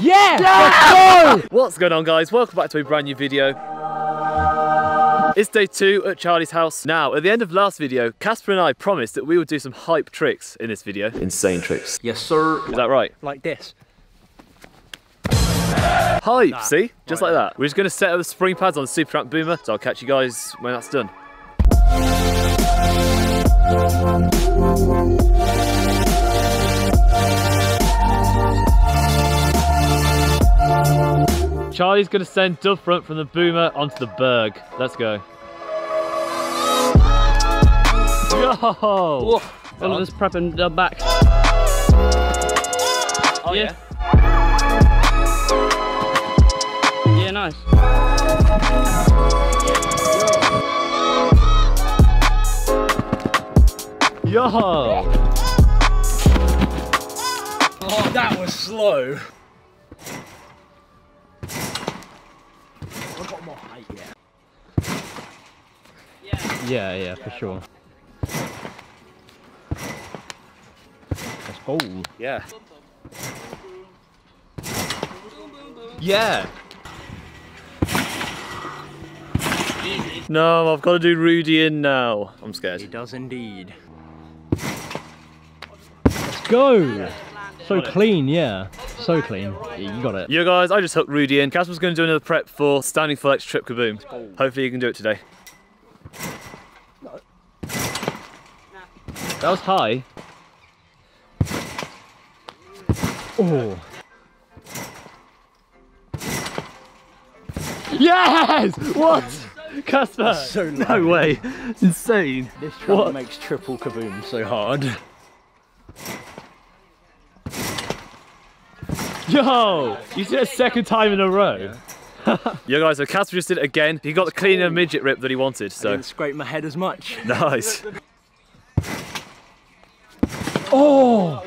Yeah! Let's go! What's going on guys? Welcome back to a brand new video. It's day two at Charlie's house. Now, at the end of last video, Kasper and I promised that we would do some hype tricks in this video. Insane tricks. Yes, sir. Is that right? Like this. Hype, see? Just like that. We're just gonna set up the spring pads on the Super Tramp Boomer, so I'll catch you guys when that's done. Charlie's gonna send dove front from the boomer onto the berg. Let's go. Yo! Of us prepping the back. Oh yeah. Yeah, nice. Yo! Oh, that was slow. Height, yeah. Yeah, yeah, for sure. Let's go. Yeah. Yeah. No, I've got to do Rudy in now. I'm scared. He does indeed. Let's go. So clean, yeah. So clean. Yeah, you got it. Yo guys, I just hooked Rudy in. Kasper's going to do another prep for Standing Flex Trip Kaboom. Hopefully you can do it today. That was high. Oh. Yes! What? Kasper! so no way. It's insane. This trap What? makes triple kaboom so hard. Yo! You did it a second time in a row. Yeah. Yo guys, so Kasper just did it again. He got the cleaner midget rip that he wanted, so Didn't scrape my head as much. nice. Oh!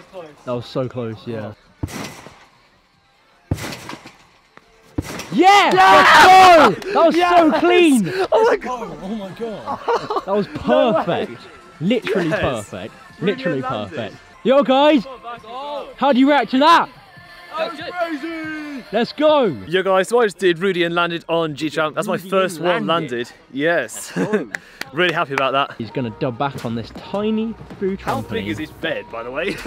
That was so close, yeah. Yeah! Let's go! That was so clean! Oh my god! Oh my god. That was perfect. Literally Yes. perfect. Literally perfect. Yo guys! How do you react to that? Let's go! Yo guys, so I just did Rudy and landed on G-tramp. That's my Rudy first and one landed. landed. Yes. really happy about that. He's gonna dub back on this tiny food How big is his bed, by the way?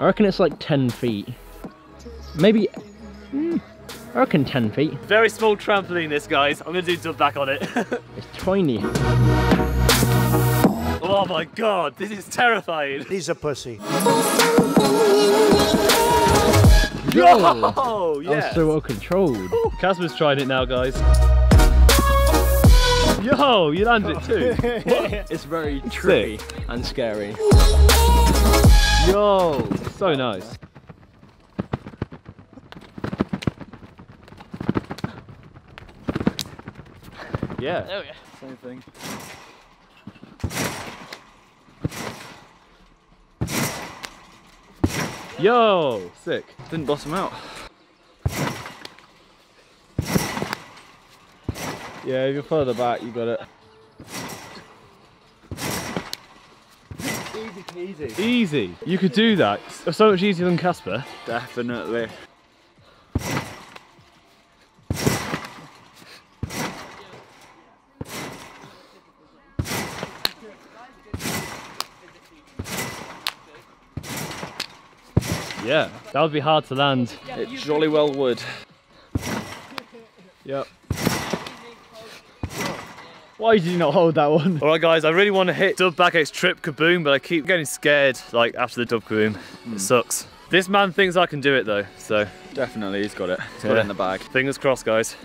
I reckon it's like 10 feet. Maybe. hmm, I reckon 10 feet. Very small trampoline this, guys. I'm gonna do dub back on it. It's tiny. oh my god, this is terrifying. He's a pussy. Yo! Oh, That was so well controlled. Kasper's trying it now, guys. Yo, you landed it too. It's very trippy and scary. Yo, so nice. Yeah. There we go. Same thing. Yo, sick. Didn't bottom out. Yeah, if you follow further back, you got it. Easy peasy. Easy. You could do that. So much easier than Kasper. Definitely. Yeah, that would be hard to land. It jolly well would. Yep. Why did you not hold that one? All right, guys, I really want to hit dub back X trip kaboom, but I keep getting scared. Like after the dub kaboom, it hmm. sucks. This man thinks I can do it though, so Definitely, he's got it. He's got it in the bag. fingers crossed, guys.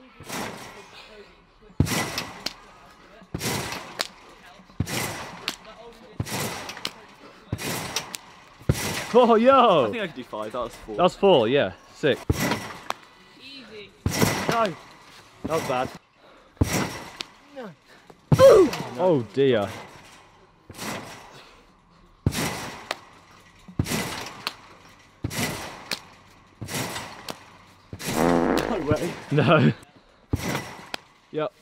Oh, yo! I think I could do five. That was four. That's four, yeah. Sick. Easy. No. That was bad. Oh dear. no way. No. Yep.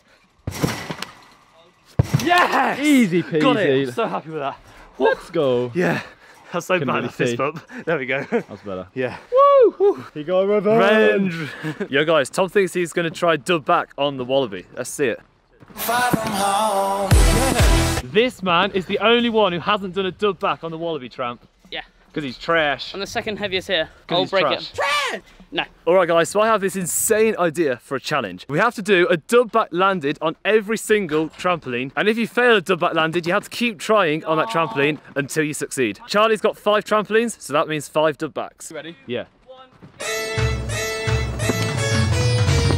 Yes! Easy peasy. Got it. So happy with that. Let's go. Yeah. That's so Couldn't bad. really a fist bump. There we go. That's better. yeah. Woo! He got a Revenge! Yo guys, Tom thinks he's gonna try dub back on the wallaby. Let's see it. This man is the only one who hasn't done a dub back on the wallaby tramp. Yeah. Because he's trash. I'm the second heaviest here. I'll he's break trash. it. No. Alright guys, so I have this insane idea for a challenge. We have to do a dub back landed on every single trampoline. And if you fail a dub back landed, you have to keep trying on that trampoline until you succeed. Charlie's got five trampolines, so that means five dub backs. You Ready? Yeah. One.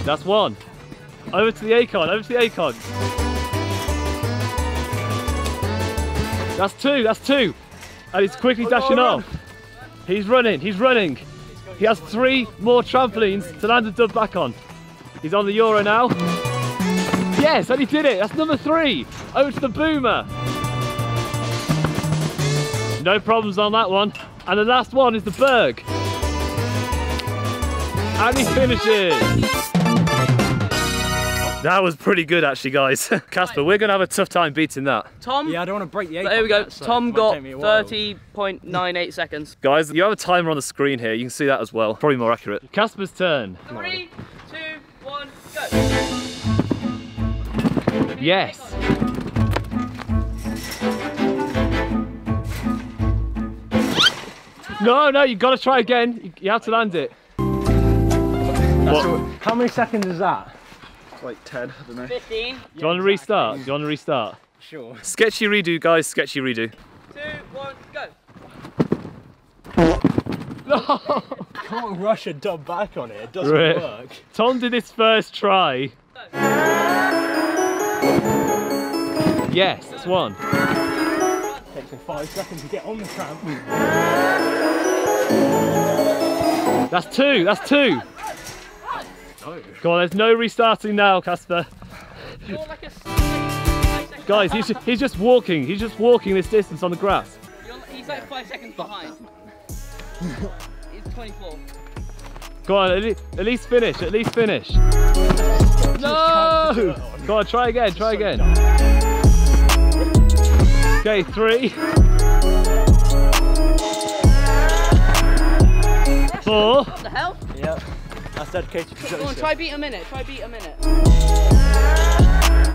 That's one. Over to the Acon, over to the Acon. That's two, that's two. And he's quickly dashing off. He's running, he's running. He has three more trampolines to land a dub back on. He's on the Euro now. Yes, and he did it. That's number three. Over to the Boomer. No problems on that one. And the last one is the Berg. And he finishes. That was pretty good actually, guys. Kasper, we're going to have a tough time beating that. Tom. Yeah, I don't want to break the eight. There we go. that, so Tom got take me a while. 30.98 seconds. Guys, you have a timer on the screen here. You can see that as well. Probably more accurate. Kasper's turn. Three, two, one, go. Yes. No, no, you've got to try again. You- You have to land it. What? How many seconds is that? It's like 10, I don't know. 15, Do you want to restart? Do you want to restart? Sure. Sketchy redo, guys. Sketchy redo. two, one, go. Can't rush a dub back on it. It doesn't Right. work. Tom did his first try. Yes, that's one. Takes me five seconds to get on the tramp. That's two. That's two. Oh. Go on, there's no restarting now, Kasper. Like a s- like five seconds Guys, he's just, he's just walking. He's just walking this distance on the grass. You're, he's like five seconds behind. he's 24. Go on, at least, at least finish. At least finish. No! Go on, try again. Try again. Okay, three. Four. What the hell? Yeah. That's dedicated to Come on, try beat a minute. Try beat a minute.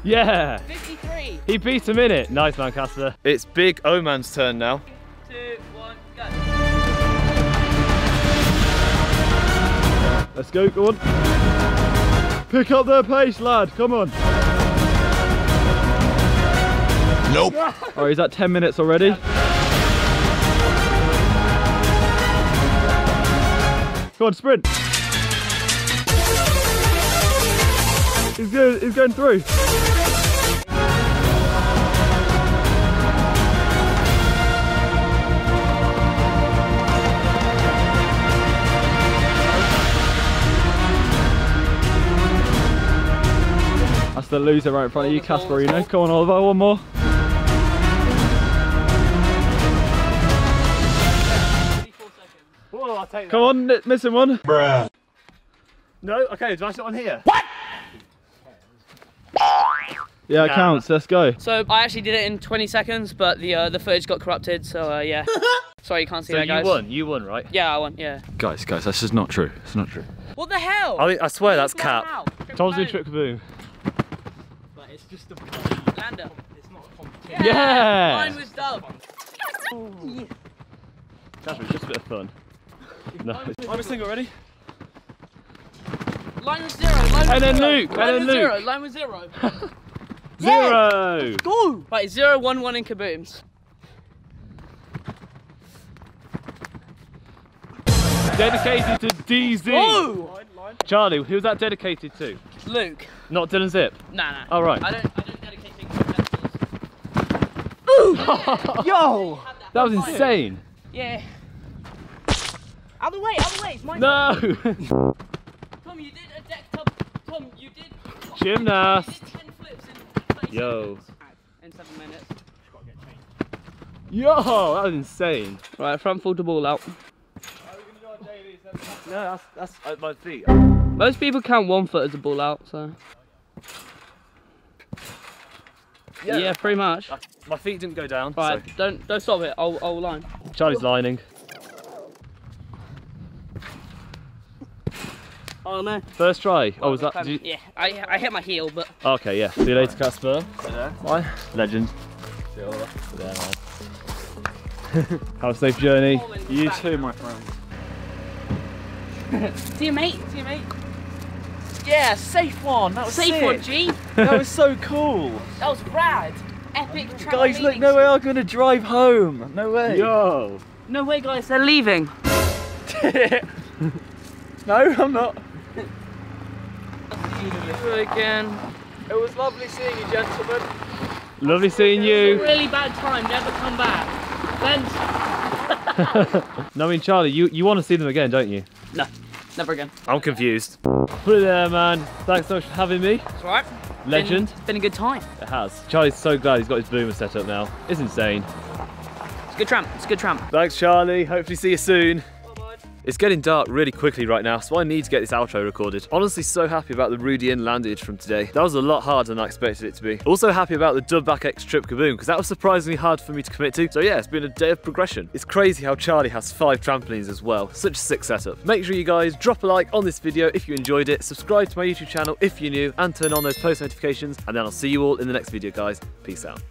Yeah. 53. He beat a minute. Nice man, Kasper. It's Big O-Man's turn now. Two, one, go. Let's go, go on. Pick up their pace, lad. Come on. Nope. Oh, he's at 10 minutes already. Go on, sprint. He's going, he's going through. That's the loser right in front of you, know. Come on, Oliver, one more. 34 seconds. I'll take Come on, missing one. Bruh. No, okay, do I sit on here? What? Yeah, it Nah. counts. Let's go. So I actually did it in 20 seconds, but the uh, the footage got corrupted. So uh, yeah. Sorry, you can't see So that, you won. You won, right? Yeah, I won. Yeah. Guys, guys, that's just not true. It's not true. What the hell? I, I swear that's cap. now. Triple Tom's doing now. trick kaboom. But it's just a Lander. It's not a competition. Yeah. Mine was dub. That's just a bit of fun. No. I'm a single already. Line was zero. Line was And zero. Luke, and Line then was Luke. zero. Line was zero. Zero. Go. Right, zero, one, one in kabooms. Dedicated to DZ. Oh, Charlie, who's that dedicated to? Luke. Not Dylan Zip. Nah, nah. Oh, right. I don't. I don't dedicate things to pencils. Yo! That was insane. Yeah. Out the way. Out the way. It's my No. Tom, you did a. Tom, Tom, you did. Gymnast. You did ten flips in Yo. seconds. In seven minutes. Yo, that was insane. Right, front full to ball out. No, that's that's at my feet. Most people count one foot as a ball out, so. Yeah, pretty much. My feet didn't go down. Right, so- don't don't stop it. I'll I'll line. Charlie's lining. Oh no. First try. Oh, was that? You- Yeah, I, I hit my heel, but Okay, yeah. See you later, Kasper. Bye. Legend. See you later. There, man. Have a safe journey. You too, my friend. see you, mate. See you, mate. Yeah, safe one. That was Safe sick. one, G. That was so cool. That was rad. Epic. Guys, look, no way I'm gonna drive home. No way. Yo. No way, guys. They're leaving. no, I'm not. Again. It was lovely seeing you, gentlemen. Lovely seeing It's a you. really bad time. Never come back. Then. No, I mean, Charlie, you, you want to see them again, don't you? No. Never again. I'm confused. Put it there, man. Thanks so much for having me. It's alright. Legend. Been, been a good time. It has. Charlie's so glad he's got his boomer set up now. It's insane. It's a good tramp. It's a good tramp. Thanks, Charlie. Hopefully see you soon. It's getting dark really quickly right now, so I need to get this outro recorded. Honestly, so happy about the Rudy in landage from today. That was a lot harder than I expected it to be. Also happy about the Dub Back X Trip Kaboom, because that was surprisingly hard for me to commit to. So yeah, it's been a day of progression. It's crazy how Charlie has five trampolines as well. Such a sick setup. Make sure you guys drop a like on this video if you enjoyed it, subscribe to my YouTube channel if you're new, and turn on those post notifications, and then I'll see you all in the next video, guys. Peace out.